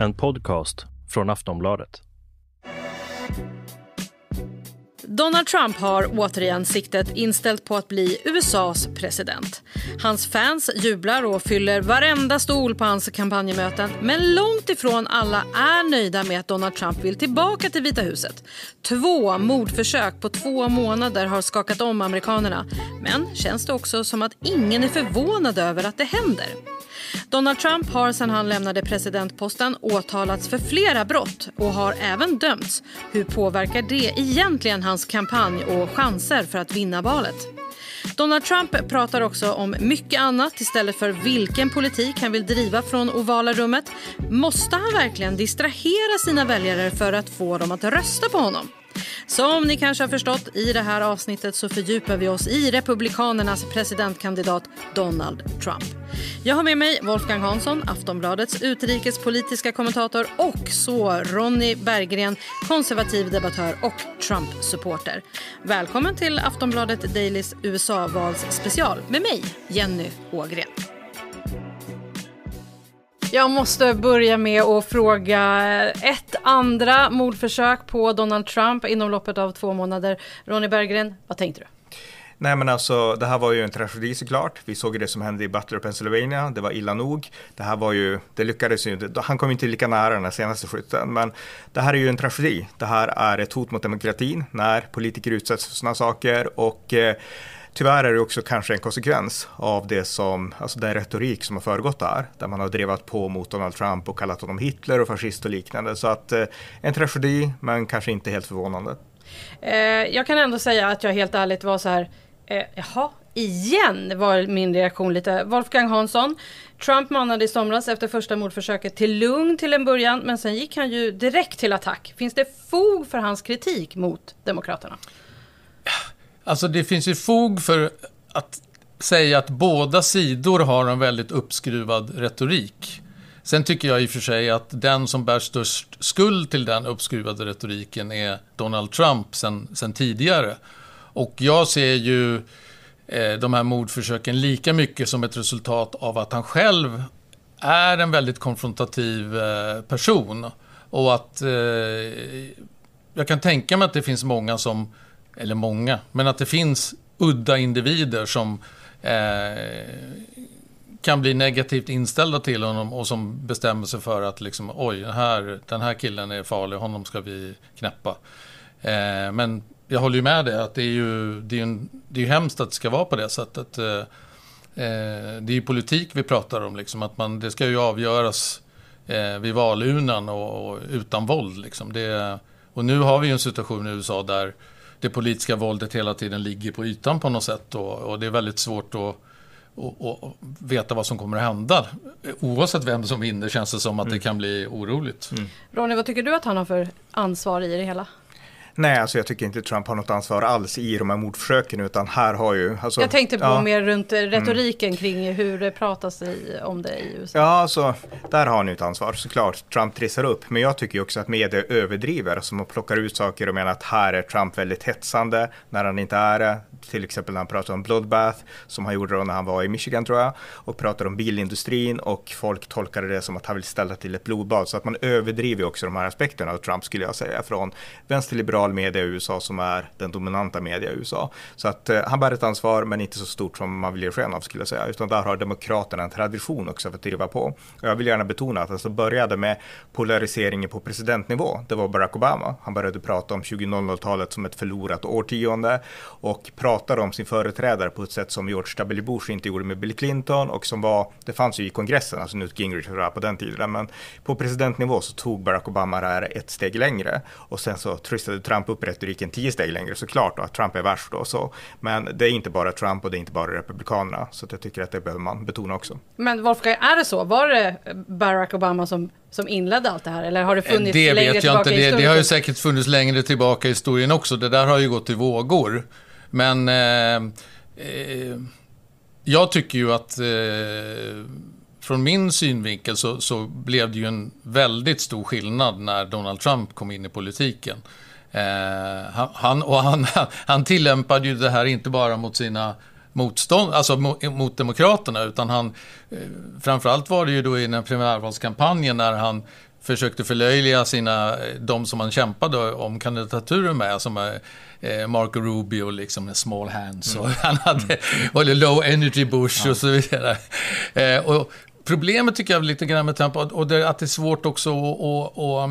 En podcast från Aftonbladet. Donald Trump har återigen siktet inställt på att bli USAs president. Hans fans jublar och fyller varenda stol på hans kampanjmöten men långt ifrån alla är nöjda med att Donald Trump vill tillbaka till Vita huset. Två mordförsök på två månader har skakat om amerikanerna men känns det också som att ingen är förvånad över att det händer. Donald Trump har sedan han lämnade presidentposten åtalats för flera brott och har även dömts. Hur påverkar det egentligen hans kampanj och chanser för att vinna valet? Donald Trump pratar också om mycket annat istället för vilken politik han vill driva från ovala rummet. Måste han verkligen distrahera sina väljare för att få dem att rösta på honom? Som ni kanske har förstått i det här avsnittet så fördjupar vi oss i Republikanernas presidentkandidat Donald Trump. Jag har med mig Wolfgang Hansson, Aftonbladets utrikespolitiska kommentator och så Ronny Berggren, konservativ debattör och Trump-supporter. Välkommen till Aftonbladet Dailys USA-valsspecial med mig, Jenny Ågren. Jag måste börja med att fråga ett andra mordförsök på Donald Trump inom loppet av två månader. Ronny Berggren, vad tänkte du? Nej men alltså det här var ju en tragedi såklart. Vi såg ju det som hände i Butler, Pennsylvania. Det var illa nog. Det här var ju, det lyckades ju inte. Han kom inte lika nära den här senaste skytten. Men det här är ju en tragedi. Det här är ett hot mot demokratin när politiker utsätts för sådana saker. Och eh, Tyvärr är det också kanske en konsekvens av det som, alltså den retorik som har föregått där, där man har drevat på mot Donald Trump och kallat honom Hitler och fascist och liknande. Så att eh, en tragedi, men kanske inte helt förvånande. Eh, jag kan ändå säga att jag helt ärligt var så här, eh, jaha, igen var min reaktion lite. Wolfgang Hansson, Trump manade i somras efter första mordförsöket till lugn till en början, men sen gick han ju direkt till attack. Finns det fog för hans kritik mot Demokraterna? Alltså det finns ju fog för att säga att båda sidor har en väldigt uppskruvad retorik. Sen tycker jag i och för sig att den som bär störst skuld till den uppskruvade retoriken är Donald Trump sen, sen tidigare. Och jag ser ju eh, de här mordförsöken lika mycket som ett resultat av att han själv är en väldigt konfrontativ eh, person. Och att eh, jag kan tänka mig att det finns många som eller många, men att det finns udda individer som eh, kan bli negativt inställda till honom och som bestämmer sig för att liksom, oj, den här, den här killen är farlig, honom ska vi knäppa. Eh, men jag håller ju med dig att det är ju, det är ju, det är ju hemskt att det ska vara på det sättet. Eh, eh, det är ju politik vi pratar om, liksom, att man, det ska ju avgöras eh, vid valurnan och, och utan våld. Liksom. Det, och nu har vi ju en situation i USA där det politiska våldet hela tiden ligger på ytan på något sätt. Och, och det är väldigt svårt att och, och, veta vad som kommer att hända. Oavsett vem som vinner känns det som att mm. det kan bli oroligt. Mm. Ronny, vad tycker du att han har för ansvar i det hela? Nej, alltså jag tycker inte Trump har något ansvar alls i de här mordförsöken, utan här har ju... Alltså, jag tänkte på ja, mer runt retoriken mm. kring hur det pratas i, om det i USA. Ja, alltså, där har han ju ett ansvar såklart. Trump trissar upp, men jag tycker också att media överdriver, alltså, plockar ut saker och menar att här är Trump väldigt hetsande när han inte är det. Till exempel när han pratar om bloodbath, som han gjorde när han var i Michigan tror jag, och pratar om bilindustrin och folk tolkade det som att han vill ställa till ett blodbad. Så att man överdriver också de här aspekterna av Trump skulle jag säga, från vänsterliberal liberal media i USA som är den dominanta media i USA. Så att eh, han bär ett ansvar, men inte så stort som man vill ge sken av skulle jag säga. Utan där har Demokraterna en tradition också för att driva på. Och jag vill gärna betona att det alltså började med polariseringen på presidentnivå. Det var Barack Obama. Han började prata om 2000-talet som ett förlorat årtionde och pratade om sin företrädare på ett sätt som George W. Bush inte gjorde med Bill Clinton och som var, det fanns ju i kongressen, alltså Newt Gingrich och på den tiden, men på presidentnivå så tog Barack Obama det här ett steg längre och sen så trissade Trump upp retoriken tio steg längre såklart och att Trump är värst då. Så. Men det är inte bara Trump och det är inte bara Republikanerna. Så jag tycker att det behöver man betona också. Men Wolfgang, är det så? Var det Barack Obama som, som inledde allt det här? Eller har det funnits det längre vet jag inte. Det, det, har ju säkert funnits längre tillbaka i historien också. Det där har ju gått i vågor. Men eh, eh, jag tycker ju att eh, från min synvinkel så, så, blev det ju en väldigt stor skillnad när Donald Trump kom in i politiken. Eh, han, och han, han tillämpade ju det här inte bara mot sina motstånd, alltså mot, Demokraterna, utan han, eh, framförallt var det ju då i den primärvalskampanjen när han försökte förlöjliga sina, de som han kämpade om kandidaturen med, som är eh, Marco Rubio, liksom small hands, och han hade, och low energy Bush och så vidare. Eh, och problemet tycker jag lite grann med Trump, och det, att det är svårt också att, att, att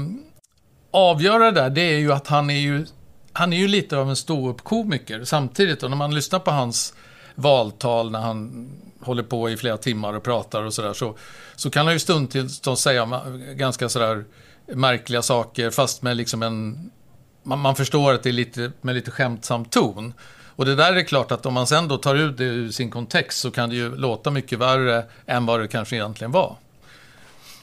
avgöra det där, det är ju att han är ju, han är ju lite av en ståuppkomiker samtidigt. Och när man lyssnar på hans valtal när han håller på i flera timmar och pratar och sådär, så, så kan han ju stundtals säga ganska sådär märkliga saker, fast med liksom en... Man, man, förstår att det är lite, med lite skämtsam ton. Och det där är klart att om man sen då tar ut det ur sin kontext så kan det ju låta mycket värre än vad det kanske egentligen var.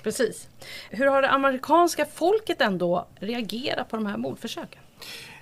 Precis. Hur har det amerikanska folket ändå reagerat på de här mordförsöken?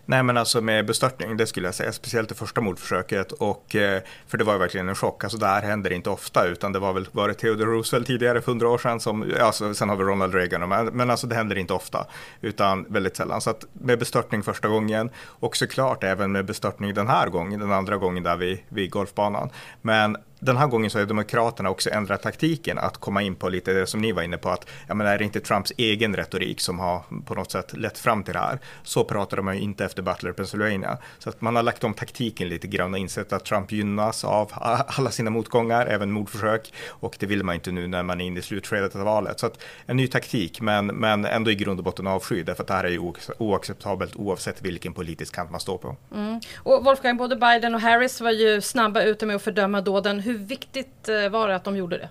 Nej men alltså med bestörtning, det skulle jag säga, speciellt det första mordförsöket och eh, för det var verkligen en chock, alltså det här händer inte ofta utan det var väl, var det Theodore Roosevelt tidigare för hundra år sedan som, alltså sen har vi Ronald Reagan, men, men alltså det händer inte ofta utan väldigt sällan. Så att med bestörtning första gången och såklart även med bestörtning den här gången, den andra gången där vid, vid golfbanan. Men den här gången så har Demokraterna också ändrat taktiken att komma in på lite det som ni var inne på att ja, men är det inte Trumps egen retorik som har på något sätt lett fram till det här? Så pratade man ju inte efter Butler, Pennsylvania. Så att man har lagt om taktiken lite grann och insett att Trump gynnas av alla sina motgångar, även mordförsök. Och det vill man inte nu när man är inne i slutskedet av valet. Så att en ny taktik, men, men ändå i grund och botten avsky, därför att det här är ju oacceptabelt oavsett vilken politisk kant man står på. Mm. Och Wolfgang, både Biden och Harris var ju snabba ute med att fördöma dåden. Hur hur viktigt eh, var det att de gjorde det?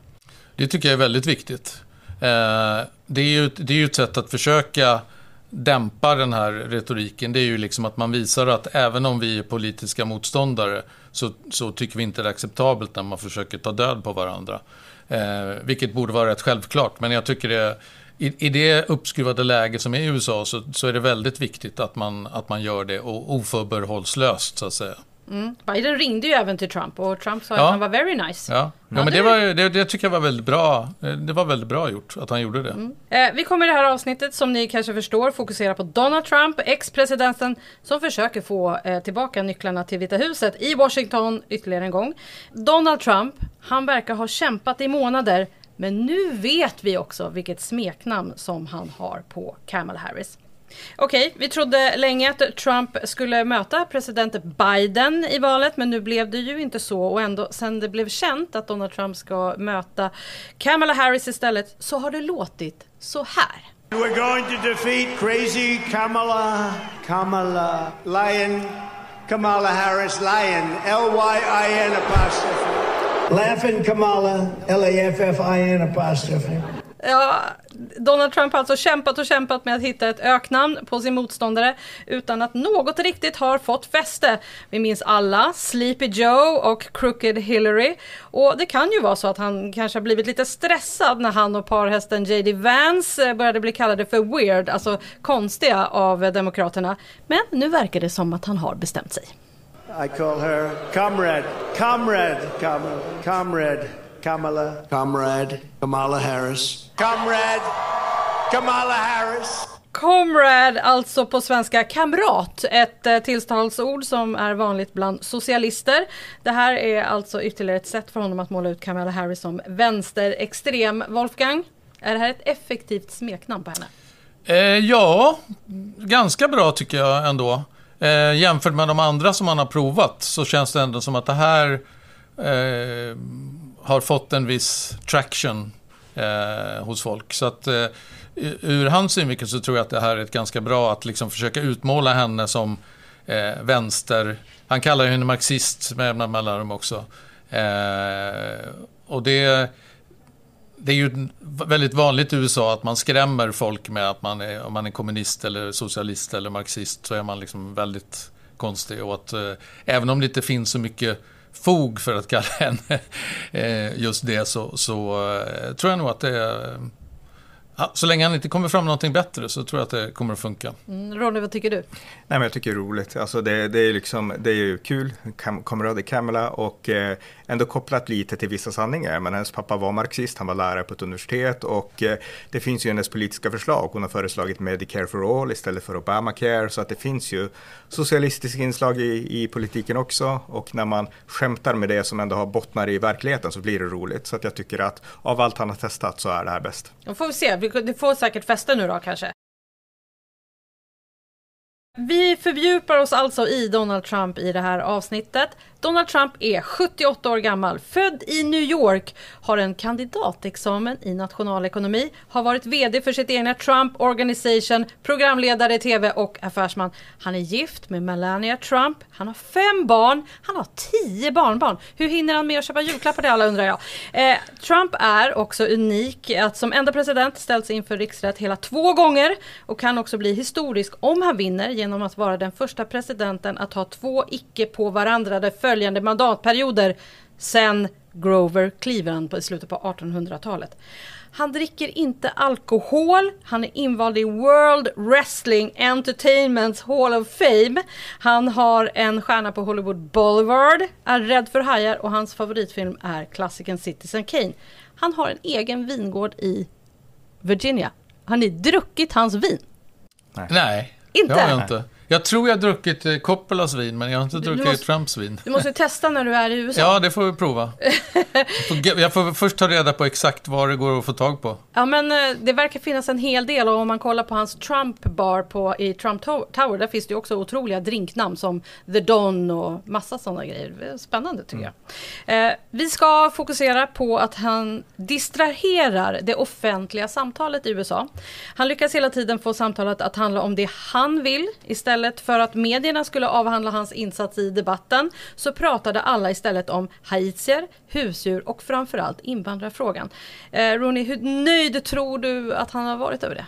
Det tycker jag är väldigt viktigt. Eh, det är ju, det är ju ett sätt att försöka dämpa den här retoriken. Det är ju liksom att man visar att även om vi är politiska motståndare så, så tycker vi inte det är acceptabelt när man försöker ta död på varandra. Eh, vilket borde vara rätt självklart. Men jag tycker det i, i det uppskruvade läge som är i USA så, så är det väldigt viktigt att man, att man gör det och oförbehållslöst så att säga. Mm. Biden ringde ju även till Trump och Trump sa ja. att han var very nice. Ja, ja men det, var, det, det tycker jag var väldigt bra. Det var väldigt bra gjort att han gjorde det. Mm. Eh, vi kommer i det här avsnittet, som ni kanske förstår, fokusera på Donald Trump, ex-presidenten som försöker få eh, tillbaka nycklarna till Vita huset i Washington ytterligare en gång. Donald Trump, han verkar ha kämpat i månader men nu vet vi också vilket smeknamn som han har på Kamala Harris. Okej, okay, vi trodde länge att Trump skulle möta president Biden i valet, men nu blev det ju inte så och ändå sen det blev känt att Donald Trump ska möta Kamala Harris istället så har det låtit så här. We're going to defeat crazy Kamala, Kamala, Lion, Kamala Harris, Lion, L-Y-I-N apostrophe. Laughing Kamala, L-A-F-F-I-N apostrophe. Ja, Donald Trump har alltså kämpat och kämpat med att hitta ett öknamn på sin motståndare utan att något riktigt har fått fäste. Vi minns alla Sleepy Joe och Crooked Hillary. Och det kan ju vara så att han kanske har blivit lite stressad när han och parhästen JD Vance eh, började bli kallade för weird, alltså konstiga av Demokraterna. Men nu verkar det som att han har bestämt sig. I call her comrade, comrade, comrade, comrade. Kamala. Comrade. Kamala Harris. Comrade. Kamala Harris. Comrade, alltså på svenska kamrat, ett eh, tilltalsord som är vanligt bland socialister. Det här är alltså ytterligare ett sätt för honom att måla ut Kamala Harris som vänsterextrem. Wolfgang, är det här ett effektivt smeknamn på henne? Eh, ja, ganska bra tycker jag ändå. Eh, jämfört med de andra som man har provat så känns det ändå som att det här eh, har fått en viss traction eh, hos folk. Så att eh, ur hans synvinkel så tror jag att det här är ett ganska bra att liksom försöka utmåla henne som eh, vänster. Han kallar henne marxist med jämna mellanrum också. Eh, och det, det är ju väldigt vanligt i USA att man skrämmer folk med att man är, om man är kommunist eller socialist eller marxist så är man liksom väldigt konstig. Och att eh, även om det inte finns så mycket fog för att kalla henne eh, just det så, så eh, tror jag nog att det är så länge han inte kommer fram någonting bättre så tror jag att det kommer att funka. Mm, Ronny, vad tycker du? Nej, men jag tycker det är roligt. Alltså det, det är liksom, det är ju kul, Kamrad i Kamala och eh, ändå kopplat lite till vissa sanningar. Men hennes pappa var marxist, han var lärare på ett universitet och eh, det finns ju hennes politiska förslag. Hon har föreslagit Medicare for all istället för Obamacare så att det finns ju socialistiska inslag i, i politiken också och när man skämtar med det som ändå har bottnar i verkligheten så blir det roligt. Så att jag tycker att av allt han har testat så är det här bäst. Då får vi se Det får säkert fäste nu då kanske. Vi fördjupar oss alltså i Donald Trump i det här avsnittet. Donald Trump är 78 år gammal, född i New York, har en kandidatexamen i nationalekonomi, har varit VD för sitt egna Trump Organization, programledare i TV och affärsman. Han är gift med Melania Trump, han har fem barn, han har tio barnbarn. Hur hinner han med att köpa julklappar till alla undrar jag. Eh, Trump är också unik att som enda president ställts inför riksrätt hela två gånger och kan också bli historisk om han vinner genom att vara den första presidenten att ha två icke på varandra följande mandatperioder sen Grover Cleveland på slutet på 1800-talet. Han dricker inte alkohol, han är invald i World Wrestling Entertainment Hall of Fame. Han har en stjärna på Hollywood Boulevard, är rädd för hajar och hans favoritfilm är klassikern Citizen Kane. Han har en egen vingård i Virginia. Har ni druckit hans vin? Nej. Nej. Inte? Det har jag. Jag tror jag har druckit eh, Coppolas vin, men jag har inte druckit måste, Trumps vin. Du måste testa när du är i USA. Ja, det får vi prova. jag får först ta reda på exakt vad det går att få tag på. Ja, men eh, det verkar finnas en hel del och om man kollar på hans Trump-bar på, i Trump Tower, där finns det också otroliga drinknamn som The Don och massa sådana grejer. Spännande tycker mm. jag. Eh, vi ska fokusera på att han distraherar det offentliga samtalet i USA. Han lyckas hela tiden få samtalet att handla om det han vill istället istället för att medierna skulle avhandla hans insats i debatten så pratade alla istället om haitier, husdjur och framförallt invandrarfrågan. Eh, Ronny, hur nöjd tror du att han har varit över det?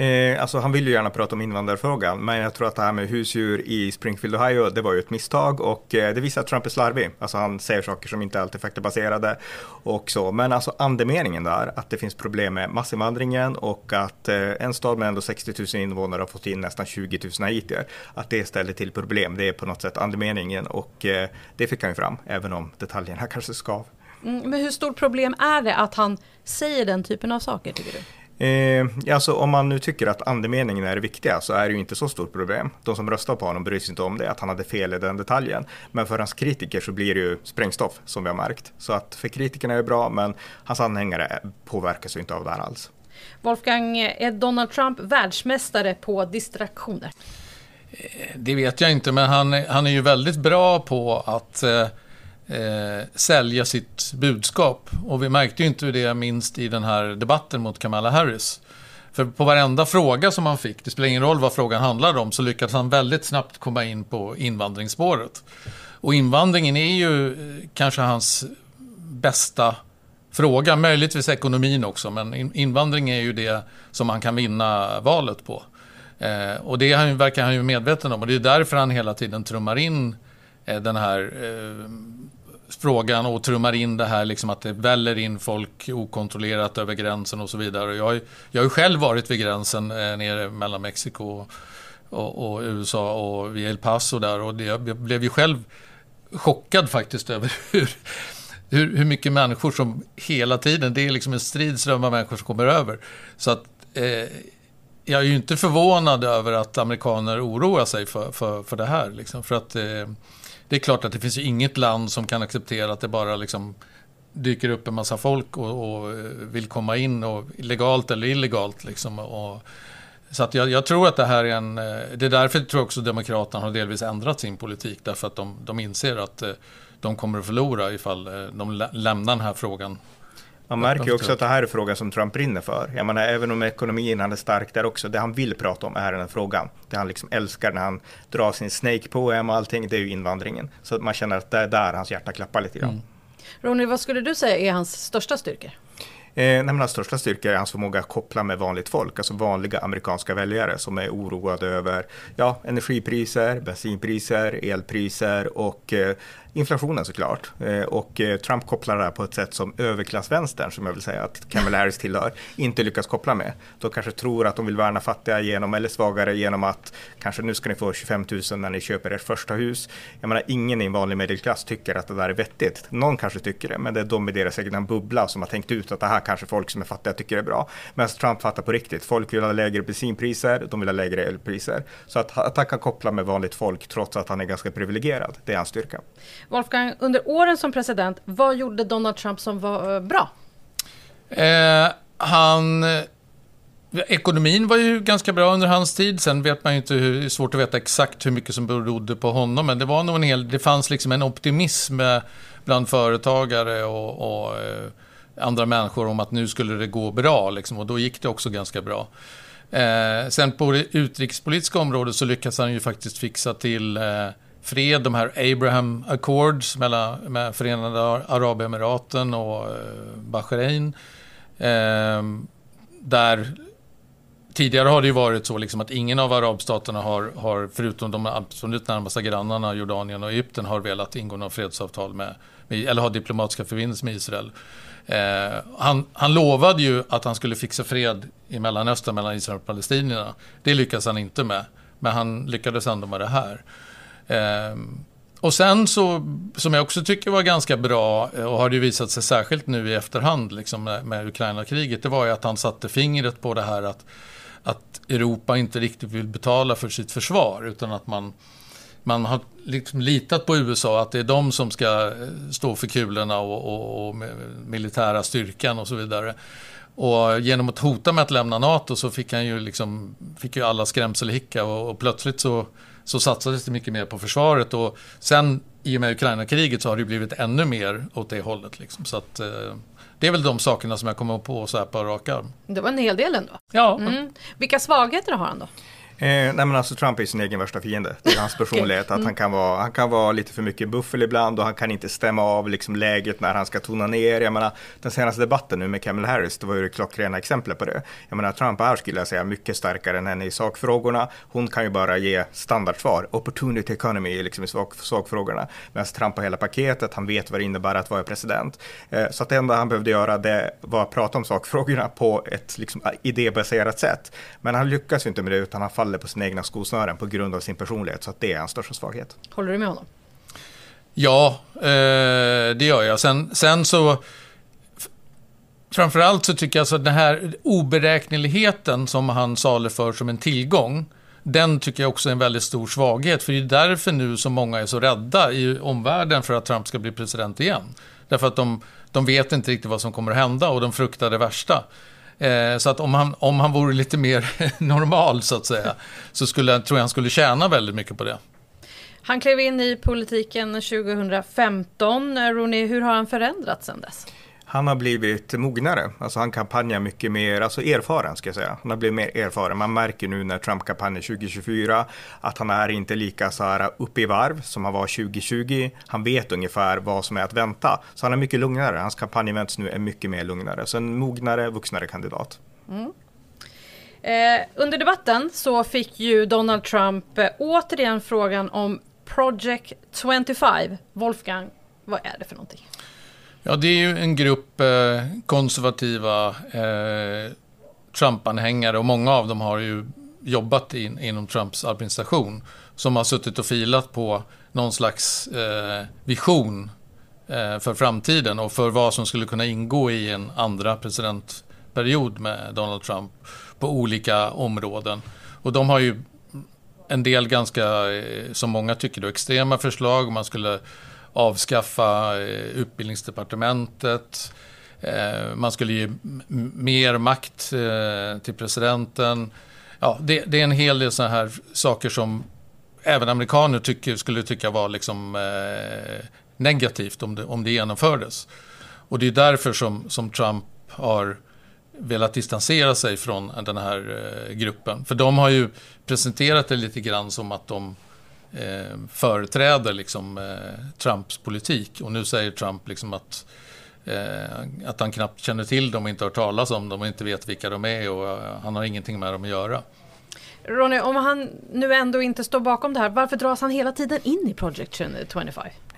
Eh, alltså han vill ju gärna prata om invandrarfrågan, men jag tror att det här med husdjur i Springfield, Ohio, det var ju ett misstag och eh, det visar att Trump är slarvig. Alltså han säger saker som inte alltid är faktabaserade och så. Men alltså andemeningen där, att det finns problem med massinvandringen och att eh, en stad med ändå 60 000 invånare har fått in nästan 20 000 haitier, att det ställer till problem. Det är på något sätt andemeningen och eh, det fick han ju fram, även om detaljerna kanske skav. Mm, men hur stort problem är det att han säger den typen av saker tycker du? Eh, alltså om man nu tycker att andemeningen är det viktiga så är det ju inte så stort problem. De som röstar på honom bryr sig inte om det, att han hade fel i den detaljen. Men för hans kritiker så blir det ju sprängstoff som vi har märkt. Så att för kritikerna är det bra, men hans anhängare påverkas ju inte av det här alls. Wolfgang, är Donald Trump världsmästare på distraktioner? Eh, det vet jag inte, men han, han är ju väldigt bra på att eh, eh, sälja sitt budskap. Och vi märkte ju inte det minst i den här debatten mot Kamala Harris. För på varenda fråga som han fick, det spelar ingen roll vad frågan handlade om, så lyckades han väldigt snabbt komma in på invandringsspåret. Och invandringen är ju eh, kanske hans bästa fråga, möjligtvis ekonomin också, men invandring är ju det som han kan vinna valet på. Eh, och det verkar han ju medveten om och det är därför han hela tiden trummar in eh, den här eh, frågan och trummar in det här liksom att det väller in folk okontrollerat över gränsen och så vidare. Jag, har, jag har ju själv varit vid gränsen eh, nere mellan Mexiko och, och, USA och vid El Paso där och det, jag blev ju själv chockad faktiskt över hur, hur, hur mycket människor som hela tiden, det är liksom en strid ström av människor som kommer över. Så att eh, jag är ju inte förvånad över att amerikaner oroar sig för, för, för det här. Liksom, för att eh, det är klart att det finns ju inget land som kan acceptera att det bara liksom dyker upp en massa folk och, och eh, vill komma in, och, legalt eller illegalt. Liksom, och, så att jag, jag, tror att det här är en... Eh, det är därför jag tror också Demokraterna har delvis ändrat sin politik. Därför att de, de inser att eh, de kommer att förlora ifall de lämnar den här frågan man märker ju också att det här är frågan som Trump brinner för. Jag menar, även om ekonomin han är stark där också, det han vill prata om är den här frågan. Det han liksom älskar när han drar sin Snake Poem och allting, det är ju invandringen. Så man känner att det är där hans hjärta klappar lite grann. Mm. Ronny, vad skulle du säga är hans största styrkor? Eh, hans största styrka är hans förmåga att koppla med vanligt folk, alltså vanliga amerikanska väljare som är oroade över ja, energipriser, bensinpriser, elpriser och eh, inflationen såklart. Eh, och eh, Trump kopplar det här på ett sätt som överklassvänstern, som jag vill säga att Kamala Harris tillhör, inte lyckas koppla med. De kanske tror att de vill värna fattiga genom, eller svagare genom att kanske nu ska ni få 25 000 när ni köper ert första hus. Jag menar, ingen i en vanlig medelklass tycker att det där är vettigt. Någon kanske tycker det, men det är de i deras egna bubbla som har tänkt ut att det här kanske folk som är fattiga tycker är bra. Men Trump fattar på riktigt. Folk vill ha lägre bensinpriser, de vill ha lägre elpriser. Så att, att han kan koppla med vanligt folk trots att han är ganska privilegierad, det är hans styrka. Wolfgang, under åren som president, vad gjorde Donald Trump som var eh, bra? Eh, han eh, Ekonomin var ju ganska bra under hans tid. Sen vet man ju inte hur, det är svårt att veta exakt hur mycket som berodde på honom. Men det var nog en hel, det fanns liksom en optimism eh, bland företagare och, och andra människor om att nu skulle det gå bra. Liksom, och då gick det också ganska bra. Eh, sen på det utrikespolitiska området så lyckades han ju faktiskt fixa till eh, fred, de här Abraham Accords mellan med Förenade Arabemiraten och eh, Bahrain. Eh, där tidigare har det ju varit så liksom att ingen av arabstaterna har, har, förutom de absolut närmaste grannarna, Jordanien och Egypten, har velat ingå något fredsavtal med, med eller ha diplomatiska förbindelser med Israel. Eh, han, han lovade ju att han skulle fixa fred i Mellanöstern mellan Israel och palestinierna. Det lyckades han inte med, men han lyckades ändå med det här. Ehm, och sen så, som jag också tycker var ganska bra, och har det ju visat sig särskilt nu i efterhand liksom med, med Ukraina-kriget, det var ju att han satte fingret på det här att, att Europa inte riktigt vill betala för sitt försvar, utan att man man har liksom litat på USA, att det är de som ska eh, stå för kulorna och, och, och militära styrkan och så vidare. Och genom att hota med att lämna NATO så fick han ju, liksom, fick ju alla skrämselhicka och, och plötsligt så, så satsades det mycket mer på försvaret. Och sen i och med Ukraina-kriget så har det blivit ännu mer åt det hållet. Liksom. Så att, eh, det är väl de sakerna som jag kommer på så här på rak arm. Det var en hel del ändå. Ja. Mm. Vilka svagheter har han då? Eh, nej men alltså Trump är sin egen värsta fiende. Det är hans personlighet. okay. mm. Att han kan, vara, han kan vara lite för mycket buffel ibland och han kan inte stämma av liksom läget när han ska tona ner. Jag menar, den senaste debatten nu med Kamala Harris, det var ju det klockrena exempel på det. Jag menar, Trump är, skulle jag säga, mycket starkare än henne i sakfrågorna. Hon kan ju bara ge standardsvar. Opportunity economy liksom i sak, sakfrågorna. Medan Trump har hela paketet, han vet vad det innebär att vara president. Eh, så att det enda han behövde göra det var att prata om sakfrågorna på ett liksom, idébaserat sätt. Men han lyckas ju inte med det, utan han faller faller på sina egna skosnören på grund av sin personlighet. Så att det är hans största svaghet. Håller du med honom? Ja, eh, det gör jag. Sen, sen så... Framförallt så tycker jag att den här oberäkneligheten som han saluför som en tillgång, den tycker jag också är en väldigt stor svaghet. För det är därför nu så många är så rädda i omvärlden för att Trump ska bli president igen. Därför att de, de vet inte riktigt vad som kommer att hända och de fruktar det värsta. Eh, så att om han, om han vore lite mer normal så att säga, så skulle, tror jag han skulle tjäna väldigt mycket på det. Han klev in i politiken 2015. Ronny, hur har han förändrats sedan dess? Han har blivit mognare, alltså han kampanjar mycket mer, alltså erfaren ska jag säga. Han har blivit mer erfaren. Man märker nu när Trump kampanjar 2024 att han är inte lika så här uppe i varv som han var 2020. Han vet ungefär vad som är att vänta, så han är mycket lugnare. Hans kampanjevents nu är mycket mer lugnare, så en mognare, vuxnare kandidat. Mm. Eh, under debatten så fick ju Donald Trump eh, återigen frågan om Project 25. Wolfgang, vad är det för någonting? Ja, det är ju en grupp eh, konservativa eh, Trump-anhängare och många av dem har ju jobbat in, inom Trumps administration som har suttit och filat på någon slags eh, vision eh, för framtiden och för vad som skulle kunna ingå i en andra presidentperiod med Donald Trump på olika områden. Och de har ju en del ganska, eh, som många tycker, då, extrema förslag. Man skulle avskaffa eh, utbildningsdepartementet. Eh, man skulle ge mer makt eh, till presidenten. Ja, det, det är en hel del sådana här saker som även amerikaner tycker, skulle tycka var liksom, eh, negativt om det, om det genomfördes. Och det är därför som, som Trump har velat distansera sig från den här eh, gruppen. För de har ju presenterat det lite grann som att de eh, företräder liksom, eh, Trumps politik. Och nu säger Trump liksom att, eh, att han knappt känner till dem och inte har hört talas om dem och inte vet vilka de är och eh, han har ingenting med dem att göra. Ronny, om han nu ändå inte står bakom det här, varför dras han hela tiden in i Project 25?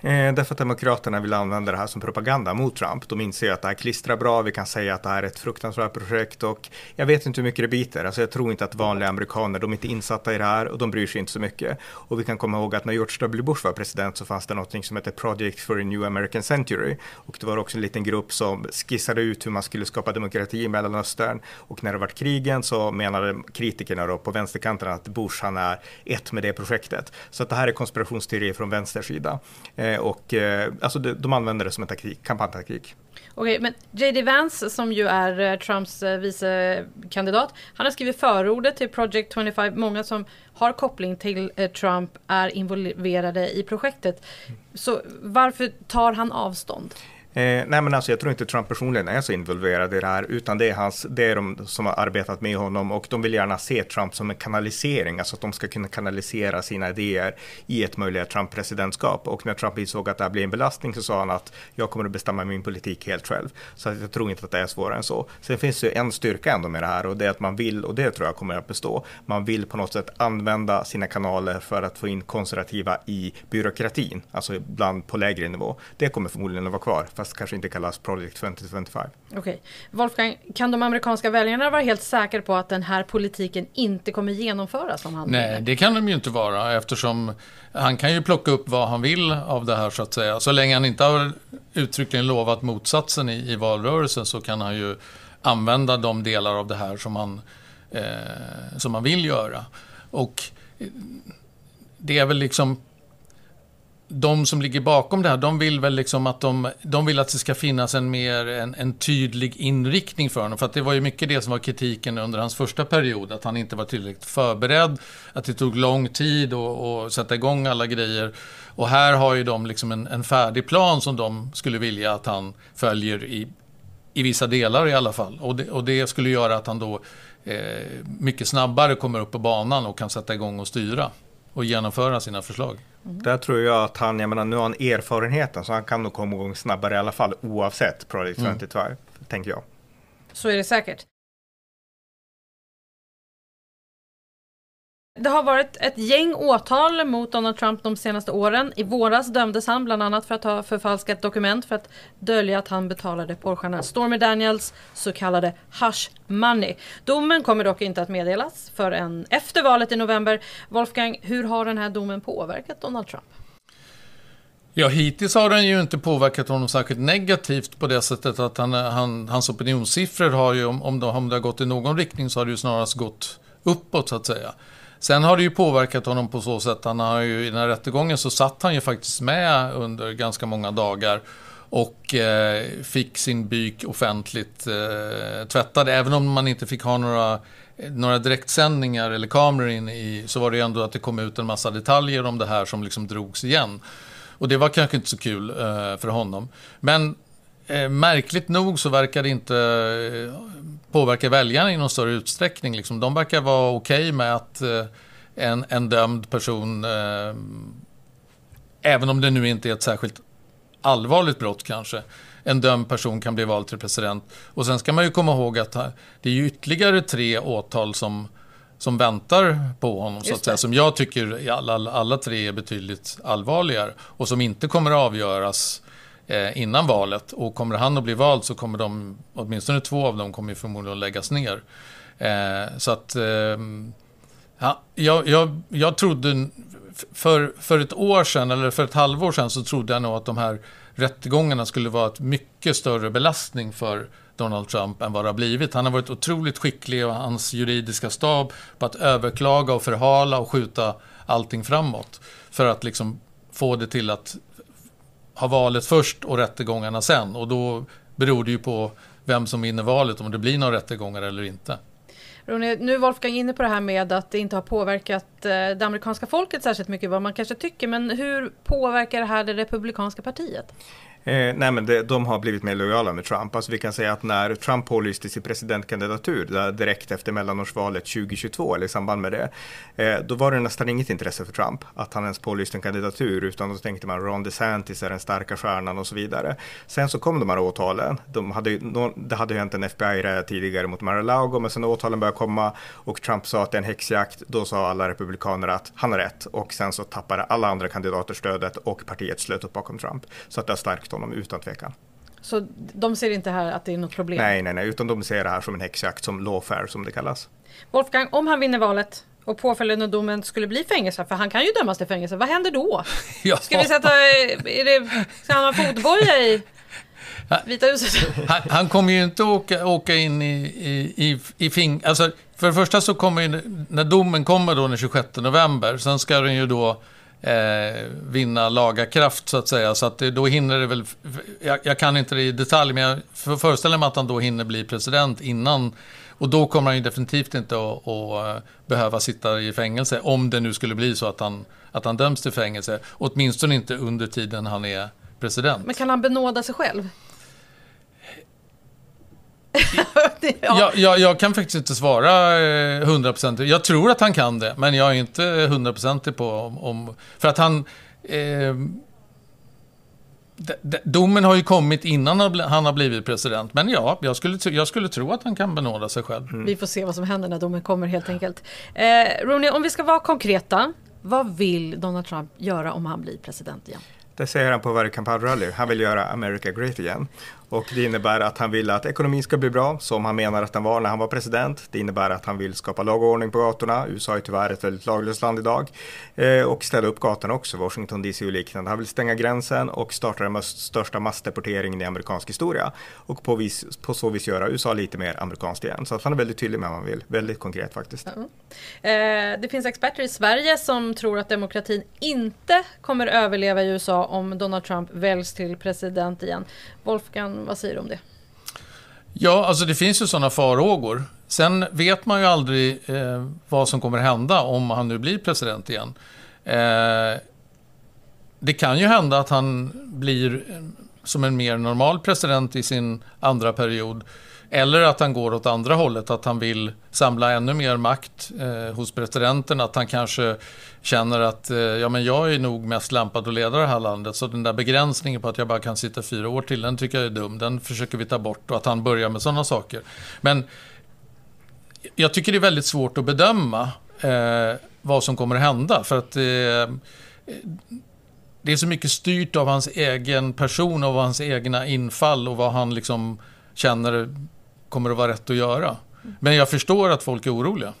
Eh, därför att Demokraterna vill använda det här som propaganda mot Trump. De inser att det här klistrar bra, vi kan säga att det här är ett fruktansvärt projekt och jag vet inte hur mycket det biter. Alltså jag tror inte att vanliga amerikaner, de är inte insatta i det här och de bryr sig inte så mycket. Och vi kan komma ihåg att när George W. Bush var president så fanns det något som hette Project for a New American Century och det var också en liten grupp som skissade ut hur man skulle skapa demokrati i Mellanöstern och när det var krigen så menade kritikerna då på vänsterkanten att Bush han är ett med det projektet. Så att det här är konspirationsteorier från vänster sida. Eh, och eh, alltså de, använder det som en taktik, kampanjtaktik. Okej, men J.D. Vance som ju är eh, Trumps eh, vicekandidat. Han har skrivit förordet till Project 25. Många som har koppling till Trump är involverade i projektet. Så varför tar han avstånd? Eh, nej men alltså jag tror inte Trump personligen är så involverad i det här, utan det är, hans, det är de som har arbetat med honom och de vill gärna se Trump som en kanalisering, alltså att de ska kunna kanalisera sina idéer i ett möjligt Trump-presidentskap. Och när Trump insåg att det här blir en belastning så sa han att jag kommer att bestämma min politik helt själv. Så att jag tror inte att det är svårare än så. Sen finns det ju en styrka ändå med det här och det är att man vill, och det tror jag kommer att bestå, man vill på något sätt använda sina kanaler för att få in konservativa i byråkratin, alltså ibland på lägre nivå. Det kommer förmodligen att vara kvar fast kanske inte kallas Project 2025. Okej. Okay. Wolfgang, kan de amerikanska väljarna vara helt säkra på att den här politiken inte kommer genomföras som han Nej, det kan de ju inte vara eftersom han kan ju plocka upp vad han vill av det här så att säga. Så länge han inte har uttryckligen lovat motsatsen i, i valrörelsen så kan han ju använda de delar av det här som han, eh, som han vill göra. Och eh, det är väl liksom de som ligger bakom det här, de vill väl liksom att de, de vill att det ska finnas en mer en, en, tydlig inriktning för honom. För att det var ju mycket det som var kritiken under hans första period, att han inte var tillräckligt förberedd, att det tog lång tid att sätta igång alla grejer. Och här har ju de liksom en, en färdig plan som de skulle vilja att han följer i, i vissa delar i alla fall. Och det, och det skulle göra att han då eh, mycket snabbare kommer upp på banan och kan sätta igång och styra och genomföra sina förslag. Mm. Där tror jag att han, jag menar nu har han erfarenheten så han kan nog komma igång snabbare i alla fall oavsett Project mm. 22, tänker jag. Så är det säkert. Det har varit ett gäng åtal mot Donald Trump de senaste åren. I våras dömdes han bland annat för att ha förfalskat dokument för att dölja att han betalade porrstjärnan Stormy Daniels så kallade hush money. Domen kommer dock inte att meddelas förrän efter valet i november. Wolfgang, hur har den här domen påverkat Donald Trump? Ja, hittills har den ju inte påverkat honom särskilt negativt på det sättet att han, han, hans opinionssiffror har ju, om, om, det, om det har gått i någon riktning så har det ju snarast gått uppåt så att säga. Sen har det ju påverkat honom på så sätt, han har ju, i den här rättegången så satt han ju faktiskt med under ganska många dagar och eh, fick sin byk offentligt eh, tvättad. Även om man inte fick ha några, några direktsändningar eller kameror in i, så var det ju ändå att det kom ut en massa detaljer om det här som liksom drogs igen. Och det var kanske inte så kul eh, för honom. Men eh, märkligt nog så verkar det inte eh, eh, påverka väljarna i någon större utsträckning. Liksom. De verkar vara okej okay med att eh, en, en dömd person, eh, även om det nu inte är ett särskilt allvarligt brott kanske, en dömd person kan bli vald till president. Och sen ska man ju komma ihåg att det är ytterligare tre åtal som, som väntar på honom, så att säga, som jag tycker alla, alla tre är betydligt allvarligare och som inte kommer att avgöras Eh, innan valet. Och kommer han att bli vald så kommer de, åtminstone två av dem kommer förmodligen att läggas ner. Eh, så att eh, ja, jag, jag, jag trodde för, för ett år sedan, eller för ett halvår sedan, så trodde jag nog att de här rättegångarna skulle vara ett mycket större belastning för Donald Trump än vad det har blivit. Han har varit otroligt skicklig och hans juridiska stab på att överklaga och förhala och skjuta allting framåt. För att liksom få det till att ha valet först och rättegångarna sen. Och då beror det ju på vem som vinner valet, om det blir några rättegångar eller inte. Ronny, nu är Wolfgang inne på det här med att det inte har påverkat eh, det amerikanska folket särskilt mycket vad man kanske tycker. Men hur påverkar det här det republikanska partiet? Eh, nej men det, de har blivit mer lojala med Trump. Alltså vi kan säga att när Trump pålyste sin presidentkandidatur direkt efter mellanårsvalet 2022 eller i samband med det. Eh, då var det nästan inget intresse för Trump att han ens pålyste en kandidatur utan då tänkte man Ron DeSantis är den starka stjärnan och så vidare. Sen så kom de här åtalen. De hade, det hade ju hänt en FBI-räd tidigare mot Mar-a-Lago men sen åtalen började komma och Trump sa att det är en häxjakt. Då sa alla republikaner att han har rätt och sen så tappade alla andra kandidater stödet och partiet slöt upp bakom Trump. Så att det har starkt honom utan tvekan. Så de ser inte här att det är något problem? Nej, nej, nej, utan de ser det här som en häxjakt, som lawfare som det kallas. Wolfgang, om han vinner valet och påföljande domen skulle bli fängelse, för han kan ju dömas till fängelse, vad händer då? ja. Ska vi sätta, är det, ska han ha fotboja i Vita huset? Han, han, kommer ju inte åka, åka in i, i, i, i fing... Alltså, för det första så kommer ju, när domen kommer då den 26 november, sen ska den ju då eh, vinna lagakraft så att säga. Så att då hinner det väl, jag, jag, kan inte det i detalj, men jag föreställer mig att han då hinner bli president innan och då kommer han ju definitivt inte att, att, eh, behöva sitta i fängelse om det nu skulle bli så att han, att han döms till fängelse. Åtminstone inte under tiden han är president. Men kan han benåda sig själv? Ja. jag, jag, jag, kan faktiskt inte svara 100%. Eh, jag tror att han kan det, men jag är inte 100% på om, om... För att han... Eh, domen har ju kommit innan han har blivit president. Men ja, jag skulle, jag skulle tro att han kan benåda sig själv. Mm. Vi får se vad som händer när domen kommer helt enkelt. Eh, Rooney, om vi ska vara konkreta. Vad vill Donald Trump göra om han blir president igen? Det säger han på varje kampanjrally. Han vill göra America Great Again. Och det innebär att han vill att ekonomin ska bli bra, som han menar att den var när han var president. Det innebär att han vill skapa lag och ordning på gatorna. USA är tyvärr ett väldigt laglöst land idag. Eh, och ställa upp gatorna också, Washington DC och liknande. Han vill stänga gränsen och starta den största massdeporteringen i amerikansk historia. Och på, vis, på så vis göra USA lite mer amerikanskt igen. Så att han är väldigt tydlig med vad han vill. Väldigt konkret faktiskt. Mm. Eh, det finns experter i Sverige som tror att demokratin inte kommer överleva i USA om Donald Trump väljs till president igen. Wolfgang, vad säger du om det? Ja, alltså det finns ju sådana farhågor. Sen vet man ju aldrig eh, vad som kommer hända om han nu blir president igen. Eh, det kan ju hända att han blir eh, som en mer normal president i sin andra period. Eller att han går åt andra hållet, att han vill samla ännu mer makt eh, hos presidenten. Att han kanske känner att eh, ja, men jag är nog mest lämpad att leda det här landet. Så den där begränsningen på att jag bara kan sitta fyra år till, den tycker jag är dum. Den försöker vi ta bort och att han börjar med sådana saker. Men jag tycker det är väldigt svårt att bedöma eh, vad som kommer att hända. För att eh, det är så mycket styrt av hans egen person, av hans egna infall och vad han liksom känner kommer att vara rätt att göra. Men jag förstår att folk är oroliga.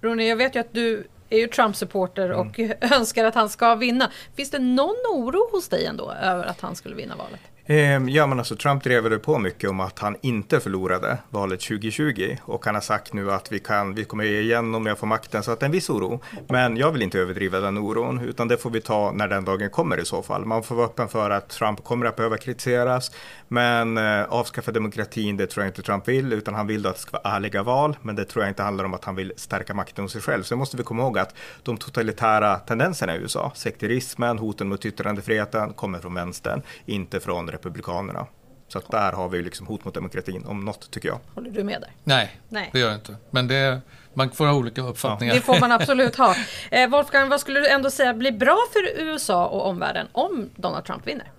Ronny, jag vet ju att du är ju Trump-supporter och mm. önskar att han ska vinna. Finns det någon oro hos dig ändå över att han skulle vinna valet? Ehm, ja, men alltså Trump drev på mycket om att han inte förlorade valet 2020 och han har sagt nu att vi, kan, vi kommer igen om jag får makten, så att det är en viss oro. Men jag vill inte överdriva den oron, utan det får vi ta när den dagen kommer i så fall. Man får vara öppen för att Trump kommer att behöva kritiseras, men eh, avskaffa demokratin, det tror jag inte Trump vill, utan han vill att det ska vara ärliga val, men det tror jag inte handlar om att han vill stärka makten hos sig själv. Så måste vi komma ihåg att de totalitära tendenserna i USA, sekterismen, hoten mot yttrandefriheten, kommer från vänstern, inte från Republikanerna. Så att där har vi liksom hot mot demokratin om något tycker jag. Håller du med där? Nej, Nej. det gör jag inte. Men det, man får ha olika uppfattningar. Det får man absolut ha. Eh, Wolfgang, vad skulle du ändå säga blir bra för USA och omvärlden om Donald Trump vinner?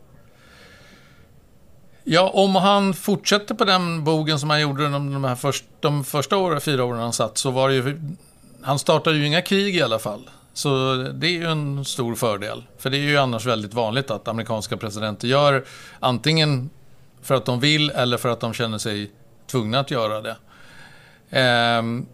Ja, om han fortsätter på den bogen som han gjorde de, här först, de första åren, fyra åren han satt, så var det ju... Han startade ju inga krig i alla fall. Så det är ju en stor fördel. För det är ju annars väldigt vanligt att amerikanska presidenter gör antingen för att de vill eller för att de känner sig tvungna att göra det. Ehm,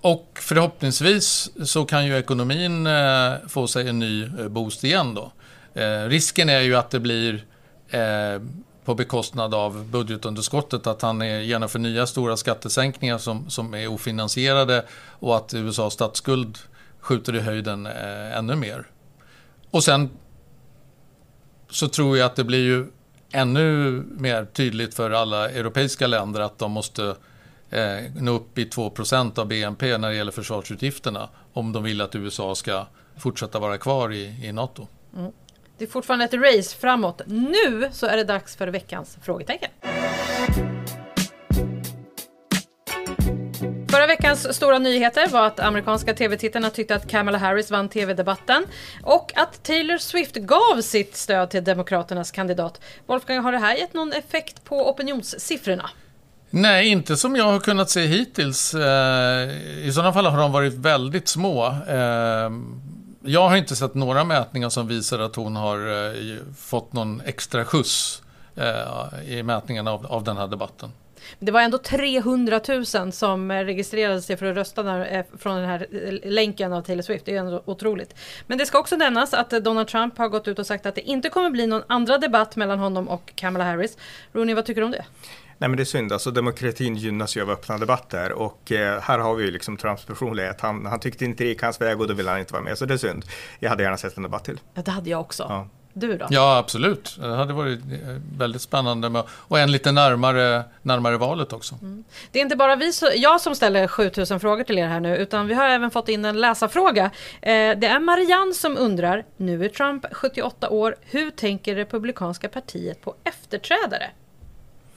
och förhoppningsvis så kan ju ekonomin eh, få sig en ny eh, boost igen då. Ehm, risken är ju att det blir eh, på bekostnad av budgetunderskottet, att han genomför nya stora skattesänkningar som, som är ofinansierade och att USAs statsskuld skjuter i höjden eh, ännu mer. Och sen så tror jag att det blir ju ännu mer tydligt för alla europeiska länder att de måste eh, nå upp i 2% av BNP när det gäller försvarsutgifterna om de vill att USA ska fortsätta vara kvar i, i NATO. Mm. Det är fortfarande ett race framåt. Nu så är det dags för veckans frågetecken. Förra veckans stora nyheter var att amerikanska tv-tittarna tyckte att Kamala Harris vann tv-debatten och att Taylor Swift gav sitt stöd till Demokraternas kandidat. Wolfgang, har det här gett någon effekt på opinionssiffrorna? Nej, inte som jag har kunnat se hittills. Eh, I sådana fall har de varit väldigt små. Eh, jag har inte sett några mätningar som visar att hon har eh, fått någon extra skjuts i mätningarna av den här debatten. Det var ändå 300 000 som registrerade sig för att rösta när, eh, från den här eh, länken av Taylor Swift. Det är ändå otroligt. Men det ska också nämnas att Donald Trump har gått ut och sagt att det inte kommer bli någon andra debatt mellan honom och Kamala Harris. Rooney, vad tycker du om det? Nej men det är synd, alltså demokratin gynnas ju av öppna debatter och eh, här har vi ju liksom Trumps personlighet. Han, han tyckte inte det gick hans väg och då vill han inte vara med, så det är synd. Jag hade gärna sett en debatt till. Ja, det hade jag också. Ja. Du då? Ja, absolut. Det hade varit eh, väldigt spännande med, och en lite närmare, närmare valet också. Mm. Det är inte bara vi, jag som ställer 7000 frågor till er här nu, utan vi har även fått in en läsarfråga. Eh, det är Marianne som undrar, nu är Trump 78 år, hur tänker Republikanska partiet på efterträdare?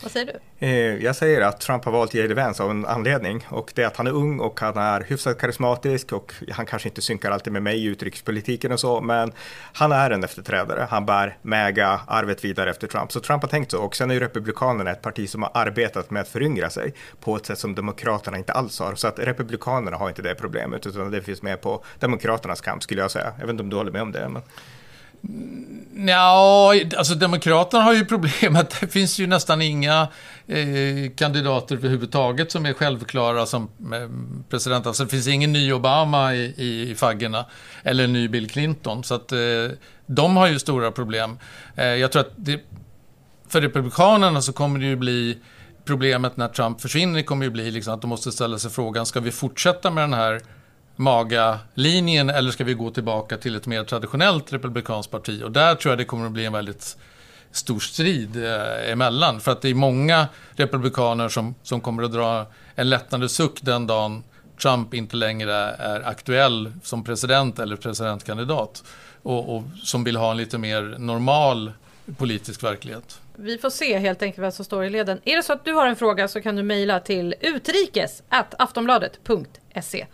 Vad säger du? Eh, jag säger att Trump har valt J.D. Vance av en anledning och det är att han är ung och han är hyfsat karismatisk och han kanske inte synkar alltid med mig i utrikespolitiken och så, men han är en efterträdare. Han bär mega-arvet vidare efter Trump, så Trump har tänkt så. Och sen är ju Republikanerna ett parti som har arbetat med att föryngra sig på ett sätt som Demokraterna inte alls har, så att Republikanerna har inte det problemet, utan det finns med på Demokraternas kamp skulle jag säga. Jag vet inte om du håller med om det? Men... Ja, alltså Demokraterna har ju problemet. Det finns ju nästan inga eh, kandidater överhuvudtaget som är självklara som eh, president. Alltså det finns ingen ny Obama i, i, i faggorna eller en ny Bill Clinton. Så att eh, de har ju stora problem. Eh, jag tror att det, för Republikanerna så kommer det ju bli problemet när Trump försvinner kommer ju bli liksom att de måste ställa sig frågan, ska vi fortsätta med den här MAGA-linjen eller ska vi gå tillbaka till ett mer traditionellt republikanskt parti? Och där tror jag det kommer att bli en väldigt stor strid eh, emellan. För att det är många republikaner som, som kommer att dra en lättnadens suck den dagen Trump inte längre är aktuell som president eller presidentkandidat. Och, och som vill ha en lite mer normal politisk verklighet. Vi får se helt enkelt vad som står i leden. Är det så att du har en fråga så kan du mejla till utrikes aftonbladet.se.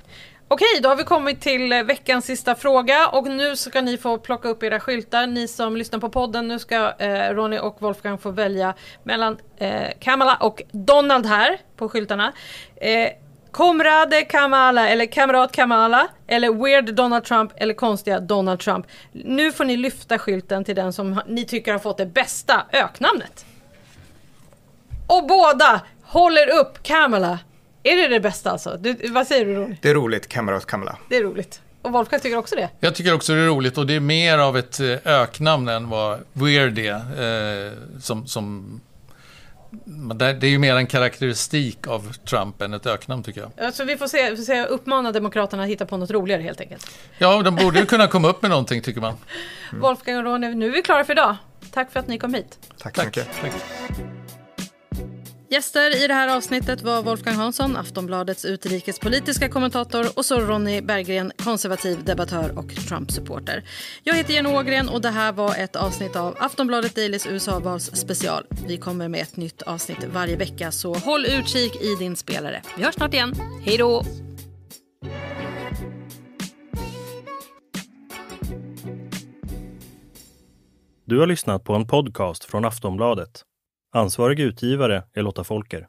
Okej, då har vi kommit till eh, veckans sista fråga och nu ska ni få plocka upp era skyltar. Ni som lyssnar på podden, nu ska eh, Ronny och Wolfgang få välja mellan eh, Kamala och Donald här på skyltarna. Eh, Komrade Kamala eller Kamrat Kamala eller Weird Donald Trump eller konstiga Donald Trump. Nu får ni lyfta skylten till den som ni tycker har fått det bästa öknamnet. Och båda håller upp Kamala är det det bästa alltså? Du, vad säger du Ronny? Det är roligt, Kamrat Kamala. Det är roligt. Och Wolfgang tycker också det? Jag tycker också det är roligt och det är mer av ett eh, öknamn än vad Weird är. Eh, som, som, det är ju mer en karaktäristik av Trump än ett öknamn tycker jag. Alltså vi får se, vi får se uppmana Demokraterna att hitta på något roligare helt enkelt. Ja, de borde ju kunna komma upp med någonting tycker man. Mm. Wolfgang och Ronny, nu är vi klara för idag. Tack för att ni kom hit. Tack så mycket. Tack. Gäster i det här avsnittet var Wolfgang Hansson, Aftonbladets utrikespolitiska kommentator och så Ronny Berggren, konservativ debattör och Trump-supporter. Jag heter Jenny Ågren och det här var ett avsnitt av Aftonbladet Dailys USA-vals special. Vi kommer med ett nytt avsnitt varje vecka så håll utkik i din spelare. Vi hörs snart igen. Hej då! Du har lyssnat på en podcast från Aftonbladet. Ansvarig utgivare är Lotta Folker.